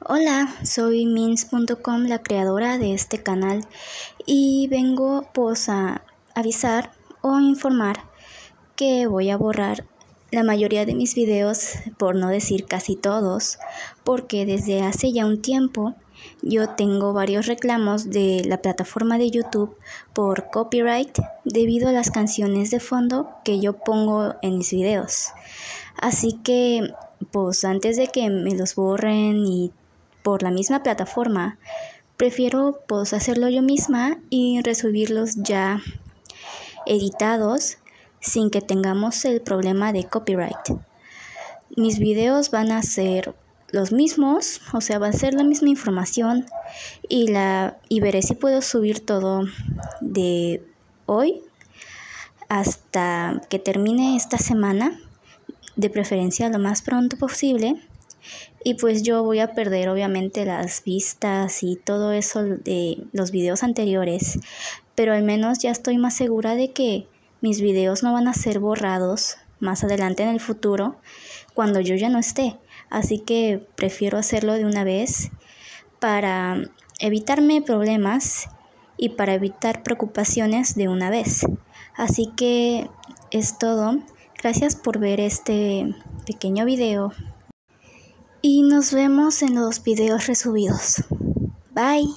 Hola, soy Mins.com, la creadora de este canal, y vengo pues a avisar o informar que voy a borrar la mayoría de mis videos, por no decir casi todos, porque desde hace ya un tiempo yo tengo varios reclamos de la plataforma de YouTube por copyright debido a las canciones de fondo que yo pongo en mis videos. Así que, pues antes de que me los borren y por la misma plataforma, prefiero pues hacerlo yo misma y resubirlos ya editados sin que tengamos el problema de copyright. Mis videos van a ser los mismos, o sea, va a ser la misma información y la y veré si puedo subir todo de hoy hasta que termine esta semana, de preferencia lo más pronto posible. Y pues yo voy a perder obviamente las vistas y todo eso de los videos anteriores, pero al menos ya estoy más segura de que mis videos no van a ser borrados más adelante en el futuro cuando yo ya no esté. Así que prefiero hacerlo de una vez para evitarme problemas y para evitar preocupaciones de una vez. Así que es todo. Gracias por ver este pequeño video. Y nos vemos en los videos resubidos. Bye.